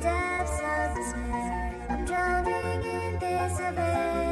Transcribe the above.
depths of despair. I'm drowning in this abyss.